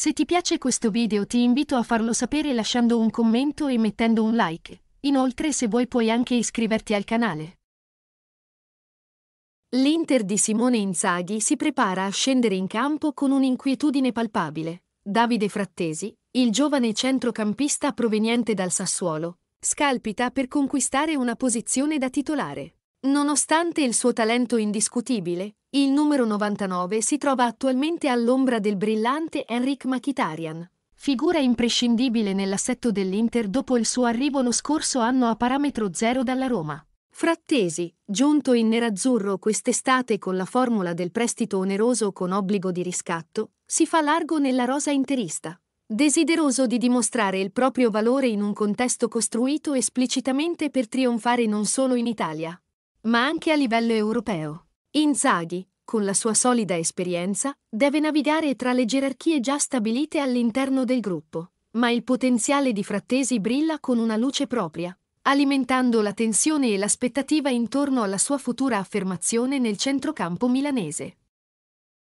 Se ti piace questo video ti invito a farlo sapere lasciando un commento e mettendo un like. Inoltre se vuoi puoi anche iscriverti al canale. L'Inter di Simone Inzaghi si prepara a scendere in campo con un'inquietudine palpabile. Davide Frattesi, il giovane centrocampista proveniente dal Sassuolo, scalpita per conquistare una posizione da titolare. Nonostante il suo talento indiscutibile, il numero 99 si trova attualmente all'ombra del brillante Enric Mkhitaryan, figura imprescindibile nell'assetto dell'Inter dopo il suo arrivo lo scorso anno a parametro zero dalla Roma. Frattesi, giunto in nerazzurro quest'estate con la formula del prestito oneroso con obbligo di riscatto, si fa largo nella rosa interista. Desideroso di dimostrare il proprio valore in un contesto costruito esplicitamente per trionfare non solo in Italia, ma anche a livello europeo. Inzaghi, con la sua solida esperienza, deve navigare tra le gerarchie già stabilite all'interno del gruppo, ma il potenziale di Frattesi brilla con una luce propria, alimentando la tensione e l'aspettativa intorno alla sua futura affermazione nel centrocampo milanese.